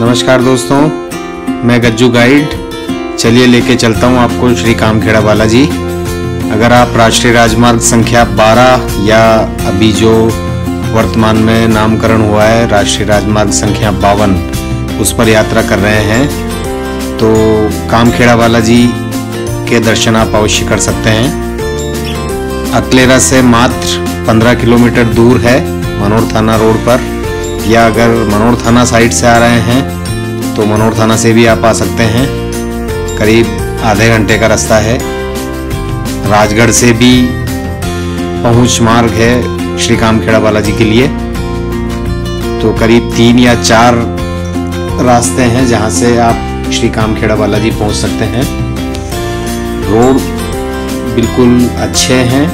नमस्कार दोस्तों, मैं गज्जू गाइड। चलिए लेके चलता हूँ आपको श्री कामखेड़ा बालाजी। अगर आप राष्ट्रीय राजमार्ग संख्या 12 या अभी जो वर्तमान में नामकरण हुआ है, राष्ट्रीय राजमार्ग संख्या बावन, उस पर यात्रा कर रहे हैं तो कामखेड़ा बालाजी के दर्शन आप अवश्य कर सकते हैं। अकलेरा से मात्र 15 किलोमीटर दूर है मनोर थाना रोड पर। या अगर मनोर थाना साइड से आ रहे हैं तो मनोर थाना से भी आप आ सकते हैं। करीब आधे घंटे का रास्ता है। राजगढ़ से भी पहुँच मार्ग है श्री कामखेड़ा बालाजी के लिए। तो करीब तीन या चार रास्ते हैं जहाँ से आप श्री कामखेड़ा बालाजी पहुँच सकते हैं। रोड बिल्कुल अच्छे हैं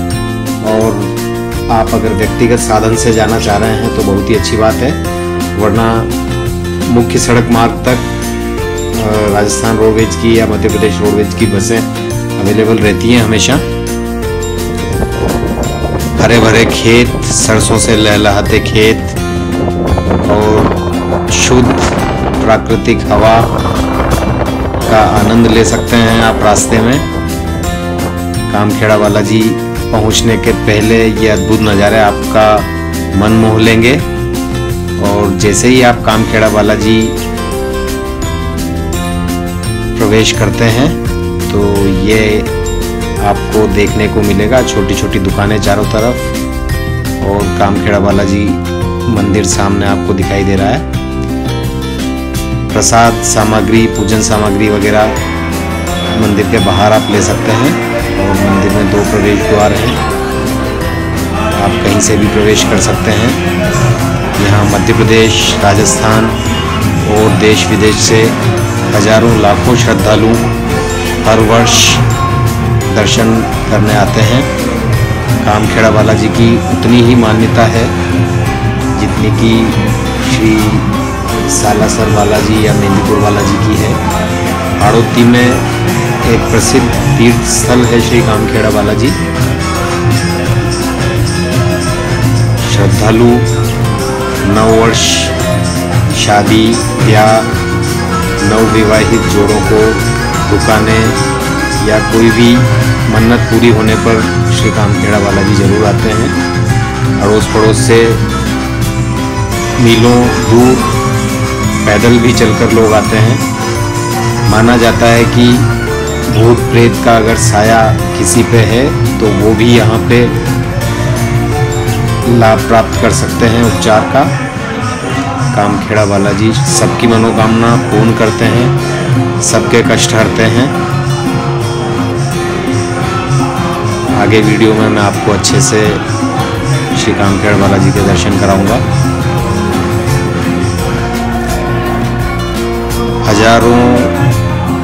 और आप अगर व्यक्तिगत साधन से जाना चाह रहे हैं तो बहुत ही अच्छी बात है। वरना मुख्य सड़क मार्ग तक राजस्थान रोडवेज़ की या मध्य प्रदेश रोडवेज़ की बसें अवेलेबल रहती हैं हमेशा। हरे भरे खेत, सरसों से लहलहाते खेत, और शुद्ध प्राकृतिक हवा का आनंद ले सकते हैं आप रास्ते में। कामखेड़ा बालाजी पहुँचने के पहले ये अद्भुत नज़ारे आपका मन मोह लेंगे। और जैसे ही आप कामखेड़ा बालाजी प्रवेश करते हैं तो ये आपको देखने को मिलेगा छोटी छोटी दुकानें चारों तरफ़। और कामखेड़ा बालाजी मंदिर सामने आपको दिखाई दे रहा है। प्रसाद, सामग्री, पूजन सामग्री वगैरह मंदिर के बाहर आप ले सकते हैं। और मंदिर में दो प्रवेश द्वार हैं। आप कहीं से भी प्रवेश कर सकते हैं। यहाँ मध्य प्रदेश, राजस्थान और देश विदेश से हज़ारों, लाखों श्रद्धालु हर वर्ष दर्शन करने आते हैं। कामखेड़ा बालाजी की उतनी ही मान्यता है, जितनी कि श्री सालासर बालाजी या मेंदीपुर बालाजी की है। हाड़ोती में एक प्रसिद्ध तीर्थ स्थल है श्री कामखेड़ा बालाजी। श्रद्धालु नववर्ष शादी, ब्याह, नवविवाहित जोड़ों को दुकानें या कोई भी मन्नत पूरी होने पर श्री कामखेड़ा बालाजी ज़रूर आते हैं। अड़ोस पड़ोस से मीलों, दूर पैदल भी चलकर लोग आते हैं। माना जाता है कि भूत प्रेत का अगर साया किसी पे है तो वो भी यहाँ पे लाभ प्राप्त कर सकते हैं उपचार का। कामखेड़ा बालाजी, सबकी मनोकामना पूर्ण करते हैं, सबके कष्ट हरते हैं। आगे वीडियो में मैं आपको अच्छे से श्री कामखेड़ा बालाजी के दर्शन कराऊँगा। हज़ारों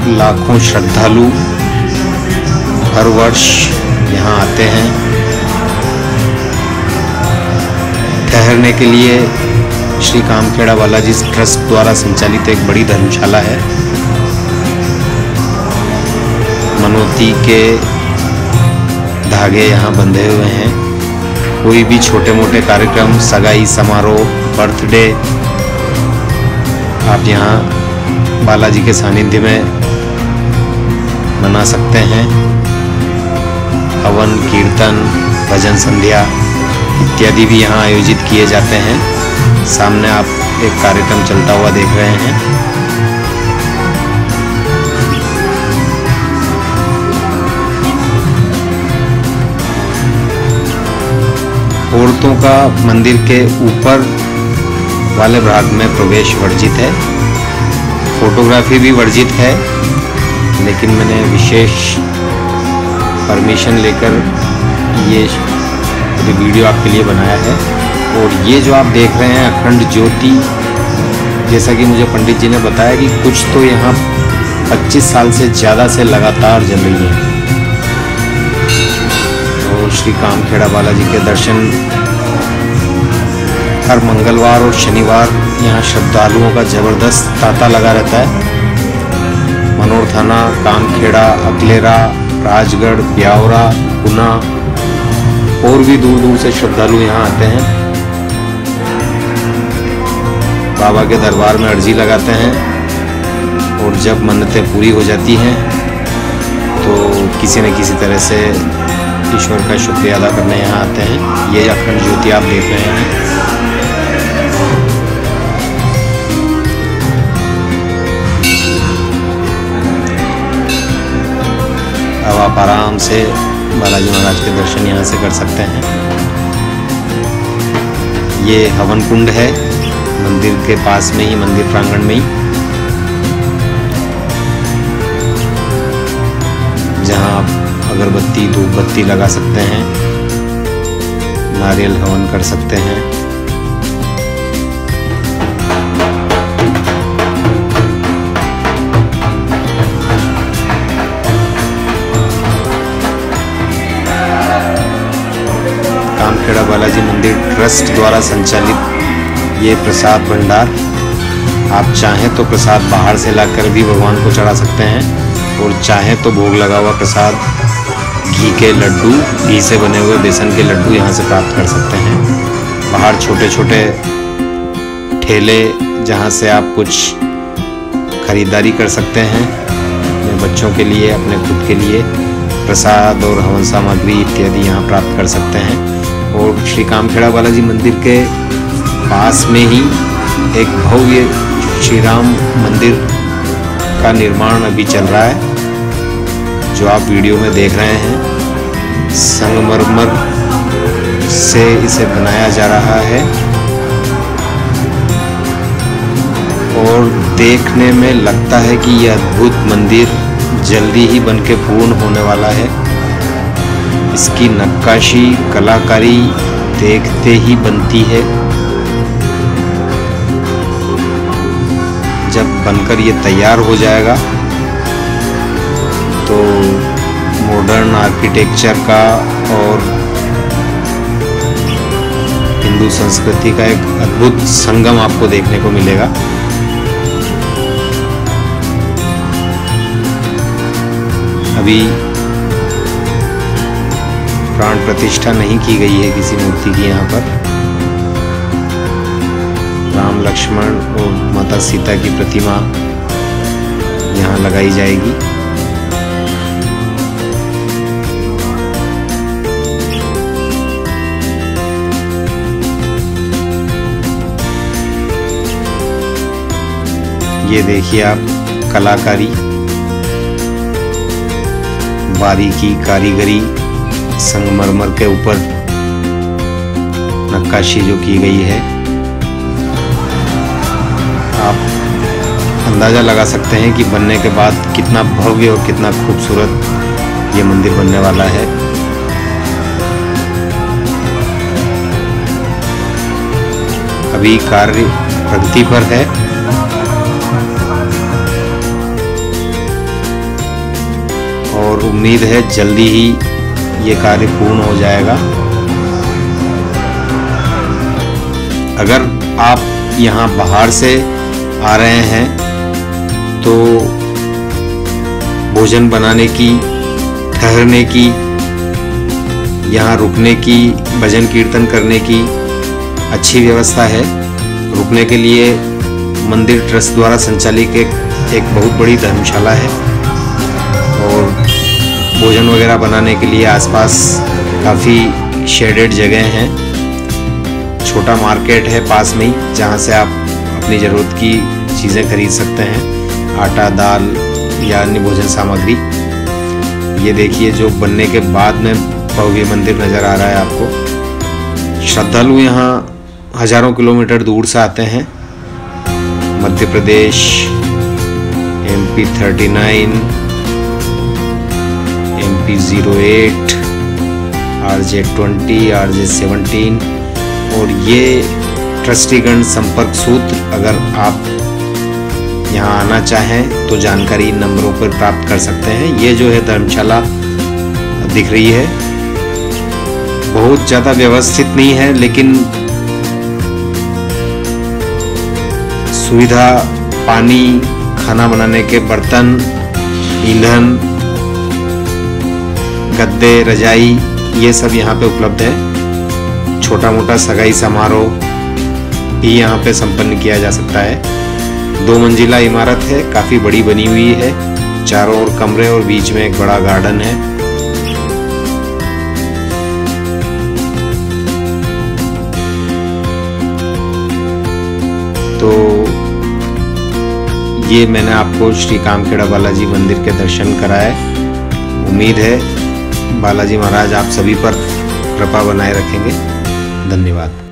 लाखों श्रद्धालु हर वर्ष यहाँ आते हैं। ठहरने के लिए श्री कामखेड़ा बालाजी ट्रस्ट द्वारा संचालित एक बड़ी धर्मशाला है। मनोती के धागे यहाँ बंधे हुए हैं। कोई भी छोटे मोटे कार्यक्रम, सगाई समारोह, बर्थडे, आप यहाँ बालाजी के सानिध्य में मना सकते हैं। हवन, कीर्तन, भजन संध्या इत्यादि भी यहाँ आयोजित किए जाते हैं। सामने आप एक कार्यक्रम चलता हुआ देख रहे हैं। औरतों का मंदिर के ऊपर वाले भाग में प्रवेश वर्जित है। फोटोग्राफी भी वर्जित है। लेकिन मैंने विशेष परमिशन लेकर ये वीडियो आपके लिए बनाया है और ये जो आप देख रहे हैं अखंड ज्योति, जैसा कि मुझे पंडित जी ने बताया कि कुछ तो यहाँ 25 साल से ज़्यादा से लगातार जल रही है। तो श्री कामखेड़ा बालाजी के दर्शन हर मंगलवार और शनिवार यहाँ श्रद्धालुओं का ज़बरदस्त तांता लगा रहता है। मनोर थाना कामखेड़ा अकलेरा, राजगढ़, ब्यावरा, गुना। और भी दूर दूर से श्रद्धालु यहाँ आते हैं। बाबा के दरबार में अर्जी लगाते हैं और जब मन्नतें पूरी हो जाती हैं तो किसी न किसी तरह से ईश्वर का शुक्रिया अदा करने यहाँ आते हैं। ये अखंड ज्योति आप देख रहे हैं। आप आराम से बालाजी महाराज के दर्शन यहाँ से कर सकते हैं। ये हवन कुंड है, मंदिर के पास में ही, मंदिर प्रांगण में ही। जहाँ आप अगरबत्ती धूप बत्ती लगा सकते हैं, नारियल हवन कर सकते हैं। मंदिर ट्रस्ट द्वारा संचालित ये प्रसाद भंडार। आप चाहें तो प्रसाद बाहर से लाकर भी भगवान को चढ़ा सकते हैं और चाहें तो भोग लगा हुआ प्रसाद, घी के लड्डू, घी से बने हुए बेसन के लड्डू यहाँ से प्राप्त कर सकते हैं। बाहर छोटे छोटे ठेले जहाँ से आप कुछ खरीदारी कर सकते हैं अपने बच्चों के लिए, अपने खुद के लिए। प्रसाद और हवन सामग्री इत्यादि यहाँ प्राप्त कर सकते हैं। और श्री कामखेड़ा बालाजी मंदिर के पास में ही एक भव्य श्री राम मंदिर का निर्माण अभी चल रहा है, जो आप वीडियो में देख रहे हैं। संगमरमर से इसे बनाया जा रहा है। और देखने में लगता है कि यह अद्भुत मंदिर जल्दी ही बन के पूर्ण होने वाला है। इसकी नक्काशी कलाकारी देखते ही बनती है। जब बनकर ये तैयार हो जाएगा तो मॉडर्न आर्किटेक्चर का और हिंदू संस्कृति का एक अद्भुत संगम आपको देखने को मिलेगा। अभी प्राण प्रतिष्ठा नहीं की गई है किसी मूर्ति की यहाँ पर। राम लक्ष्मण और माता सीता की प्रतिमा यहाँ लगाई जाएगी। ये देखिए आप, कलाकारी बारीकी कारीगरी। संगमरमर के ऊपर नक्काशी जो की गई है, आप अंदाज़ा लगा सकते हैं कि बनने के बाद कितना भव्य और कितना खूबसूरत ये मंदिर बनने वाला है। अभी कार्य प्रगति पर है। और उम्मीद है जल्दी ही ये कार्य पूर्ण हो जाएगा। अगर आप यहाँ बाहर से आ रहे हैं तो भोजन बनाने की ठहरने की यहाँ रुकने की भजन कीर्तन करने की अच्छी व्यवस्था है। रुकने के लिए मंदिर ट्रस्ट द्वारा संचालित एक, एक बहुत बड़ी धर्मशाला है। भोजन वगैरह बनाने के लिए आसपास काफ़ी शेडेड जगह हैं। छोटा मार्केट है पास में ही, जहाँ से आप अपनी ज़रूरत की चीज़ें खरीद सकते हैं। आटा, दाल या अन्य भोजन सामग्री। ये देखिए, जो बनने के बाद में भव्य मंदिर नज़र आ रहा है आपको। श्रद्धालु यहाँ हज़ारों किलोमीटर दूर से आते हैं। Madhya Pradesh M P thirty nine M P zero eight R J twenty R J seventeen और ये ट्रस्टीगण संपर्क सूत्र अगर आप यहाँ आना चाहें तो जानकारी इन नंबरों पर प्राप्त कर सकते हैं। ये जो है धर्मशाला दिख रही है। बहुत ज़्यादा व्यवस्थित नहीं है, लेकिन सुविधा, पानी, खाना बनाने के बर्तन, ईंधन गद्दे, रजाई, ये सब यहाँ पे उपलब्ध है। छोटा मोटा सगाई समारोह भी यहाँ पे संपन्न किया जा सकता है। दो मंजिला इमारत है, काफ़ी बड़ी बनी हुई है। चारों ओर कमरे और बीच में एक बड़ा गार्डन है। तो ये मैंने आपको श्री कामखेड़ा बालाजी मंदिर के दर्शन कराए। उम्मीद है बालाजी महाराज आप सभी पर कृपा बनाए रखेंगे। धन्यवाद।